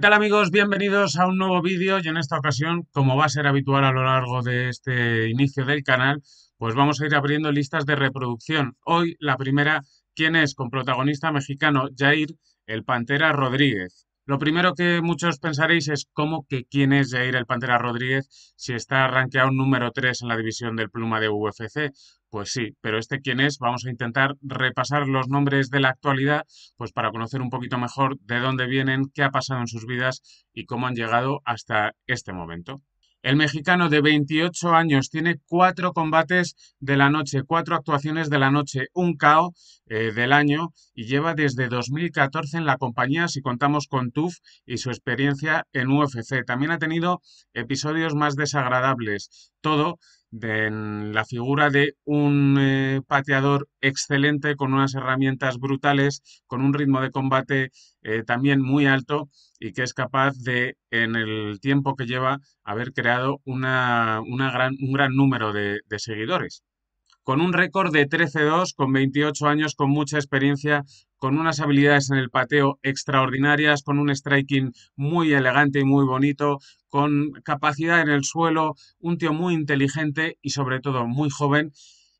¿Qué tal amigos? Bienvenidos a un nuevo vídeo y en esta ocasión, como va a ser habitual a lo largo de este inicio del canal, pues vamos a ir abriendo listas de reproducción. Hoy la primera, ¿quién es? Con protagonista mexicano Jair, el Pantera Rodríguez. Lo primero que muchos pensaréis es cómo que quién es Jair el Pantera Rodríguez si está rankeado número 3 en la división del pluma de UFC. Pues sí, pero este quién es, vamos a intentar repasar los nombres de la actualidad, pues para conocer un poquito mejor de dónde vienen, qué ha pasado en sus vidas y cómo han llegado hasta este momento. El mexicano de 28 años tiene cuatro combates de la noche, cuatro actuaciones de la noche, un KO eh, del año y lleva desde 2014 en la compañía si contamos con TUF y su experiencia en UFC. También ha tenido episodios más desagradables. Todo de la figura de un eh, pateador excelente con unas herramientas brutales, con un ritmo de combate eh, también muy alto y que es capaz de, en el tiempo que lleva, haber creado una, gran, un gran número de seguidores con un récord de 13-2, con 28 años, con mucha experiencia, con unas habilidades en el pateo extraordinarias, con un striking muy elegante y muy bonito, con capacidad en el suelo, un tío muy inteligente y sobre todo muy joven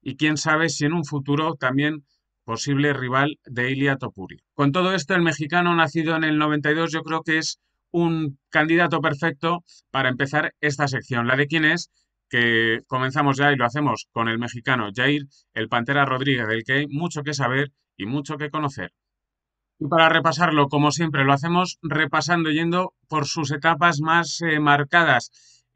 y quién sabe si en un futuro también posible rival de Ilia Topuri. Con todo esto, el mexicano nacido en el 92 yo creo que es un candidato perfecto para empezar esta sección. La de quién es, que comenzamos ya y lo hacemos con el mexicano Jair, el Pantera Rodríguez, del que hay mucho que saber y mucho que conocer. Y para repasarlo, como siempre, lo hacemos repasando yendo por sus etapas más eh, marcadas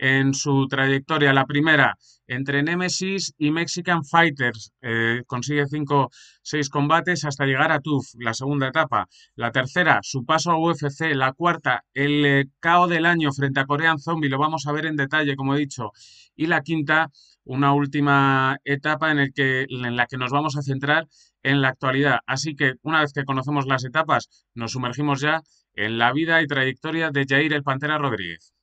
en su trayectoria. La primera, entre Nemesis y Mexican Fighters, eh, consigue 5 6 combates hasta llegar a TUF, la segunda etapa. La tercera, su paso a UFC. La cuarta, el eh, KO del año frente a Korean Zombie, lo vamos a ver en detalle, como he dicho. Y la quinta, una última etapa en, en la que nos vamos a centrar en la actualidad. Así que una vez que conocemos las etapas, nos sumergimos ya en la vida y trayectoria de Jair el Pantera Rodríguez.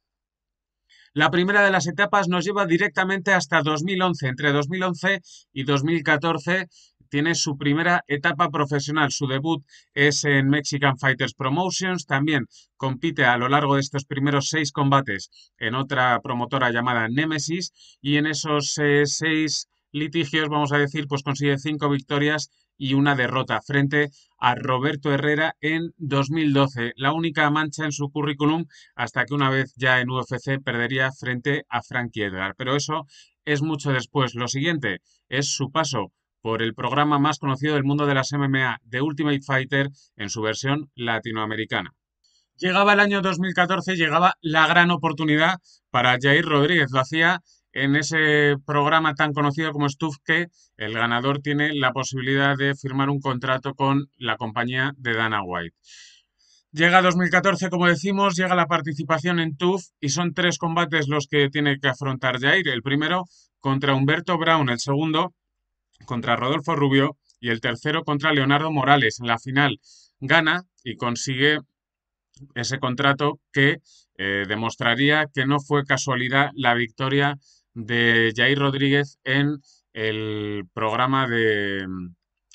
La primera de las etapas nos lleva directamente hasta 2011. Entre 2011 y 2014 tiene su primera etapa profesional. Su debut es en Mexican Fighters Promotions. También compite a lo largo de estos primeros seis combates en otra promotora llamada Nemesis. Y en esos eh, seis litigios, vamos a decir, pues consigue cinco victorias y una derrota frente a Roberto Herrera en 2012. La única mancha en su currículum hasta que una vez ya en UFC perdería frente a Frankie Edgar. Pero eso es mucho después. Lo siguiente es su paso por el programa más conocido del mundo de las MMA, The Ultimate Fighter, en su versión latinoamericana. Llegaba el año 2014, llegaba la gran oportunidad para Jair Rodríguez. Lo hacía en ese programa tan conocido como Stuff que el ganador tiene la posibilidad de firmar un contrato con la compañía de Dana White. Llega 2014, como decimos, llega la participación en TUF y son tres combates los que tiene que afrontar Jair. El primero contra Humberto Brown, el segundo contra Rodolfo Rubio y el tercero contra Leonardo Morales. En la final gana y consigue ese contrato que eh, demostraría que no fue casualidad la victoria de Jair Rodríguez en el programa de,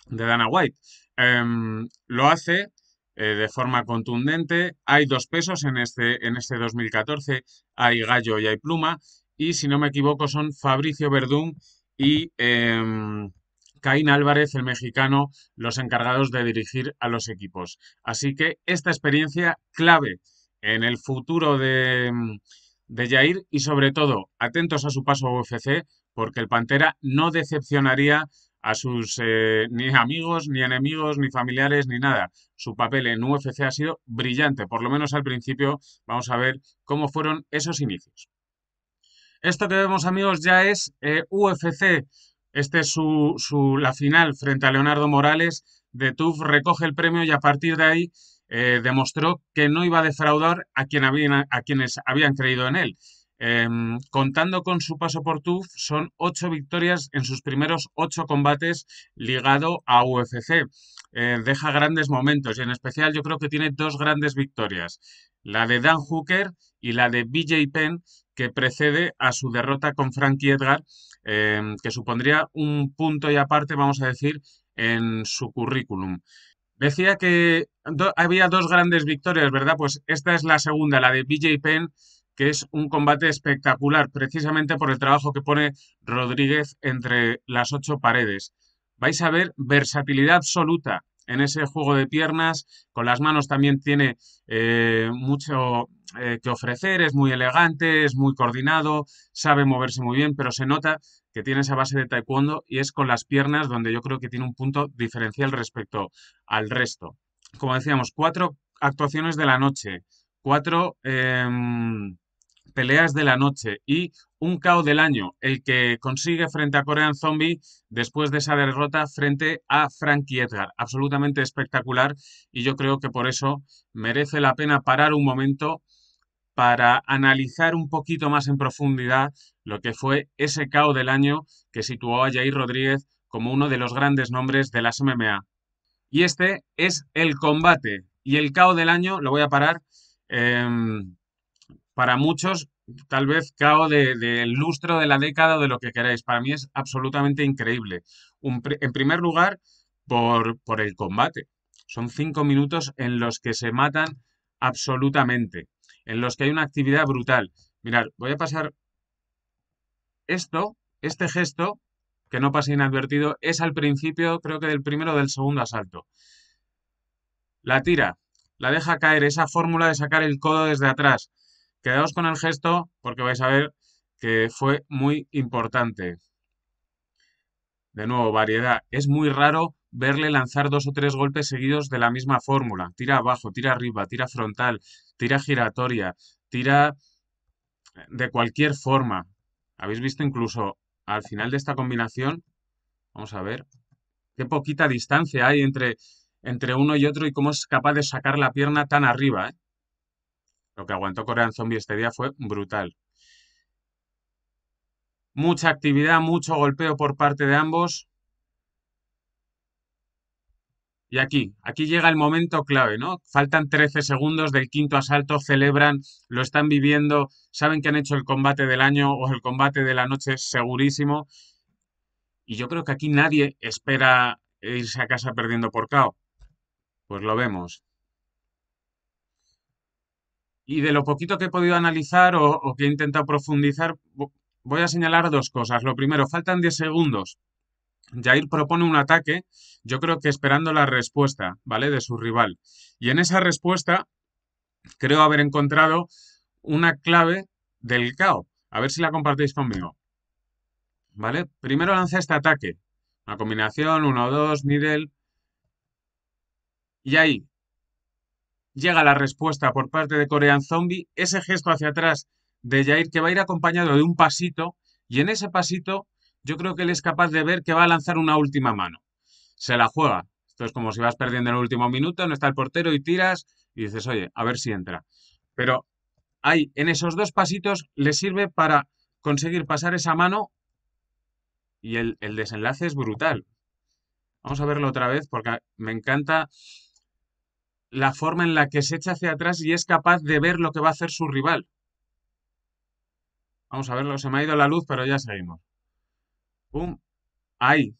Dana White. Em, lo hace eh, de forma contundente. Hay dos pesos en este, en este 2014, hay gallo y hay pluma. Y si no me equivoco son Fabricio Verdún y em, Caín Álvarez, el mexicano, los encargados de dirigir a los equipos. Así que esta experiencia clave en el futuro de de Jair y sobre todo atentos a su paso a UFC porque el Pantera no decepcionaría a sus eh, ni amigos, ni enemigos, ni familiares, ni nada. Su papel en UFC ha sido brillante, por lo menos al principio. Vamos a ver cómo fueron esos inicios. Esto que vemos amigos ya es eh, UFC. Este es su, su, la final frente a Leonardo Morales de TUF. Recoge el premio y a partir de ahí eh, demostró que no iba a defraudar a, quien a quienes habían creído en él. Em, contando con su paso por TUF, son ocho victorias en sus primeros ocho combates ligado a UFC. Eh, deja grandes momentos y en especial yo creo que tiene dos grandes victorias. La de Dan Hooker y la de BJ Penn, que precede a su derrota con Frankie Edgar, em, que supondría un punto y aparte, vamos a decir, en su currículum. Decía que había dos grandes victorias, ¿verdad? Pues esta es la segunda, la de BJ Penn, que es un combate espectacular, precisamente por el trabajo que pone Rodríguez entre las ocho paredes. Vais a ver versatilidad absoluta en ese juego de piernas, con las manos también tiene eh, mucho eh, que ofrecer, es muy elegante, es muy coordinado, sabe moverse muy bien, pero se nota que tiene esa base de taekwondo y es con las piernas donde yo creo que tiene un punto diferencial respecto al resto. Como decíamos, cuatro actuaciones de la noche, cuatro em, peleas de la noche y un KO del año, el que consigue frente a Korean Zombie después de esa derrota frente a Frankie Edgar. Absolutamente espectacular y yo creo que por eso merece la pena parar un momento para analizar un poquito más en profundidad lo que fue ese KO del año que situó a Jair Rodríguez como uno de los grandes nombres de las MMA. Y este es el combate. Y el KO del año, lo voy a parar, em, para muchos, tal vez KO del de, lustro de la década o de lo que queráis. Para mí es absolutamente increíble. en primer lugar, por, por el combate. Son cinco minutos en los que se matan absolutamente en los que hay una actividad brutal. Mirad, voy a pasar esto, este gesto, que no pase inadvertido, es al principio, creo que del primero o del segundo asalto. La tira, la deja caer, esa fórmula de sacar el codo desde atrás. Quedaos con el gesto porque vais a ver que fue muy importante. De nuevo, variedad. Es muy raro verle lanzar dos o tres golpes seguidos de la misma fórmula. Tira abajo, tira arriba, tira frontal, tira giratoria, tira de cualquier forma. Habéis visto incluso al final de esta combinación, vamos a ver, qué poquita distancia hay entre, entre uno y otro y cómo es capaz de sacar la pierna tan arriba. ¿eh? Lo que aguantó Korean Zombie este día fue brutal. Mucha actividad, mucho golpeo por parte de ambos. Y aquí, aquí llega el momento clave, ¿no? Faltan 13 segundos del quinto asalto, celebran, lo están viviendo, saben que han hecho el combate del año o el combate de la noche segurísimo. Y yo creo que aquí nadie espera irse a casa perdiendo por KO. Pues lo vemos. Y de lo poquito que he podido analizar o, que he intentado profundizar, voy a señalar dos cosas. Lo primero, faltan 10 segundos Jair propone un ataque, yo creo que esperando la respuesta, ¿vale? De su rival. Y en esa respuesta creo haber encontrado una clave del KO. A ver si la compartís conmigo. ¿Vale? Primero lanza este ataque. Una combinación, 1-2, middle. Y ahí llega la respuesta por parte de Korean Zombie. Ese gesto hacia atrás de Jair que va a ir acompañado de un pasito. Y en ese pasito yo creo que él es capaz de ver que va a lanzar una última mano. Se la juega. Esto es como si vas perdiendo en el último minuto, no está el portero y tiras y dices, oye, a ver si entra. Pero ahí, en esos dos pasitos, le sirve para conseguir pasar esa mano y el desenlace es brutal. Vamos a verlo otra vez porque me encanta la forma en la que se echa hacia atrás y es capaz de ver lo que va a hacer su rival. Vamos a verlo, se me ha ido la luz, pero ya seguimos. ¡Pum! Ahí.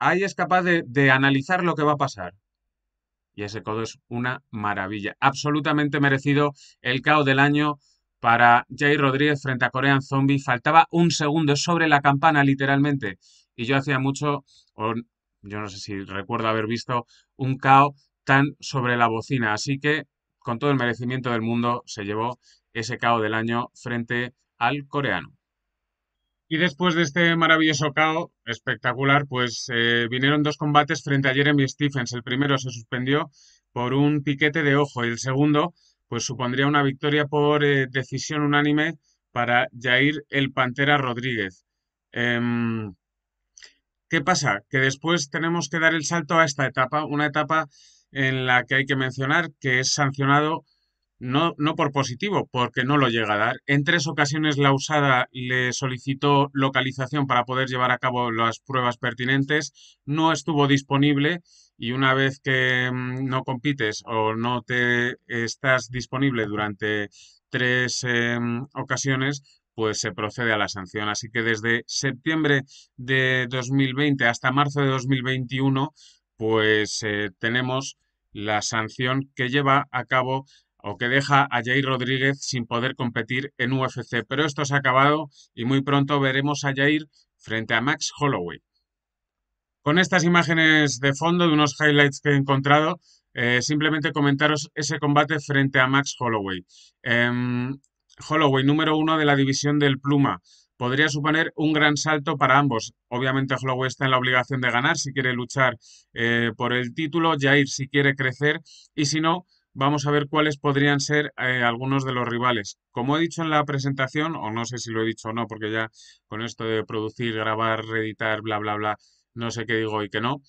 Ahí es capaz de, analizar lo que va a pasar. Y ese codo es una maravilla. Absolutamente merecido el KO del año para Jay Rodríguez frente a Korean Zombie. Faltaba un segundo sobre la campana, literalmente. Y yo hacía mucho, o yo no sé si recuerdo haber visto un KO tan sobre la bocina. Así que, con todo el merecimiento del mundo, se llevó ese KO del año frente al coreano. Y después de este maravilloso KO espectacular, pues eh, vinieron dos combates frente a Jeremy Stephens. El primero se suspendió por un piquete de ojo y el segundo, pues supondría una victoria por eh, decisión unánime para Jair el Pantera Rodríguez. Em, ¿Qué pasa? Que después tenemos que dar el salto a esta etapa, una etapa en la que hay que mencionar que es sancionado no, no por positivo, porque no lo llega a dar. En tres ocasiones la usada le solicitó localización para poder llevar a cabo las pruebas pertinentes, no estuvo disponible y una vez que mm, no compites o no te estás disponible durante tres em, ocasiones, pues se procede a la sanción. Así que desde septiembre de 2020 hasta marzo de 2021 pues eh, tenemos la sanción que lleva a cabo o que deja a Jair Rodríguez sin poder competir en UFC. Pero esto se ha acabado y muy pronto veremos a Jair frente a Max Holloway. Con estas imágenes de fondo de unos highlights que he encontrado, eh, simplemente comentaros ese combate frente a Max Holloway. Em, Holloway, número uno de la división del Pluma. Podría suponer un gran salto para ambos. Obviamente Holloway está en la obligación de ganar si quiere luchar eh, por el título, Jair si quiere crecer y si no, vamos a ver cuáles podrían ser eh, algunos de los rivales. Como he dicho en la presentación, o no sé si lo he dicho o no, porque ya con esto de producir, grabar, reeditar, bla, bla, bla, no sé qué digo y qué no.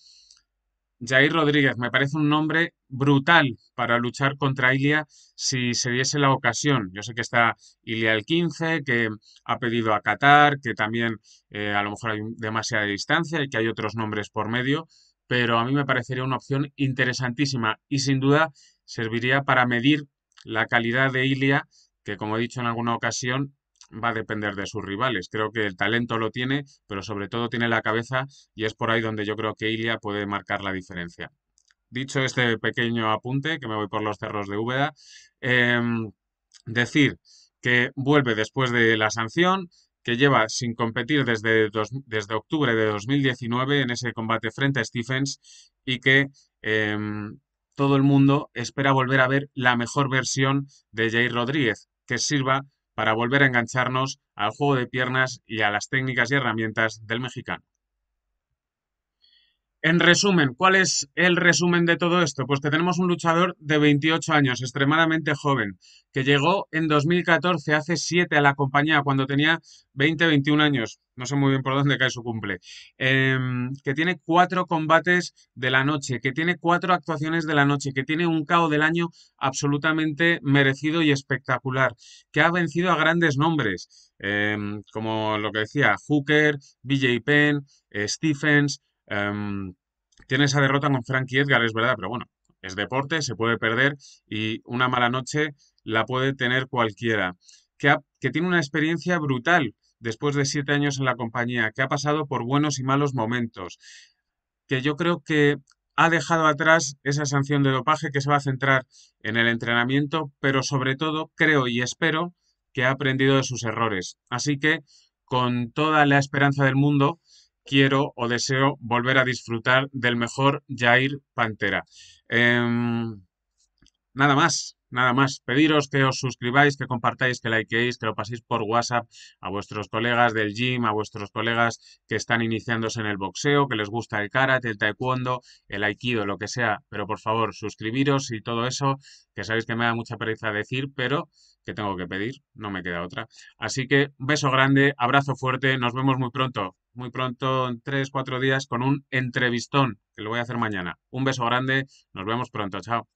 Jair Rodríguez me parece un nombre brutal para luchar contra Ilia si se diese la ocasión. Yo sé que está Ilia el 15, que ha pedido a Qatar, que también eh, a lo mejor hay demasiada distancia y que hay otros nombres por medio, pero a mí me parecería una opción interesantísima y sin duda serviría para medir la calidad de Ilia, que como he dicho en alguna ocasión, va a depender de sus rivales. Creo que el talento lo tiene, pero sobre todo tiene la cabeza y es por ahí donde yo creo que Ilia puede marcar la diferencia. Dicho este pequeño apunte, que me voy por los cerros de Úbeda, em, decir que vuelve después de la sanción, que lleva sin competir desde, desde octubre de 2019 en ese combate frente a Stephens y que em, todo el mundo espera volver a ver la mejor versión de Jair Rodríguez, que sirva para volver a engancharnos al juego de piernas y a las técnicas y herramientas del mexicano. En resumen, ¿cuál es el resumen de todo esto? Pues que tenemos un luchador de 28 años, extremadamente joven, que llegó en 2014, hace 7 a la compañía, cuando tenía 20, 21 años. No sé muy bien por dónde cae su cumple. Em, que tiene cuatro combates de la noche, que tiene cuatro actuaciones de la noche, que tiene un caos del año absolutamente merecido y espectacular, que ha vencido a grandes nombres, em, como lo que decía, Hooker, BJ Penn, eh, Stephens. Em, tiene esa derrota con Frankie Edgar, es verdad, pero bueno, es deporte, se puede perder y una mala noche la puede tener cualquiera. Que, que tiene una experiencia brutal después de siete años en la compañía, que ha pasado por buenos y malos momentos, que yo creo que ha dejado atrás esa sanción de dopaje que se va a centrar en el entrenamiento, pero sobre todo creo y espero que ha aprendido de sus errores. Así que, con toda la esperanza del mundo, quiero o deseo volver a disfrutar del mejor Jair Pantera. Em, nada más, nada más. Pediros que os suscribáis, que compartáis, que likeéis, que lo paséis por WhatsApp a vuestros colegas del gym, a vuestros colegas que están iniciándose en el boxeo, que les gusta el karate, el taekwondo, el aikido, lo que sea. Pero por favor, suscribiros y todo eso, que sabéis que me da mucha pereza decir, pero que tengo que pedir, no me queda otra. Así que beso grande, abrazo fuerte, nos vemos muy pronto muy pronto, en tres, cuatro días, con un entrevistón, que lo voy a hacer mañana. Un beso grande, nos vemos pronto, chao.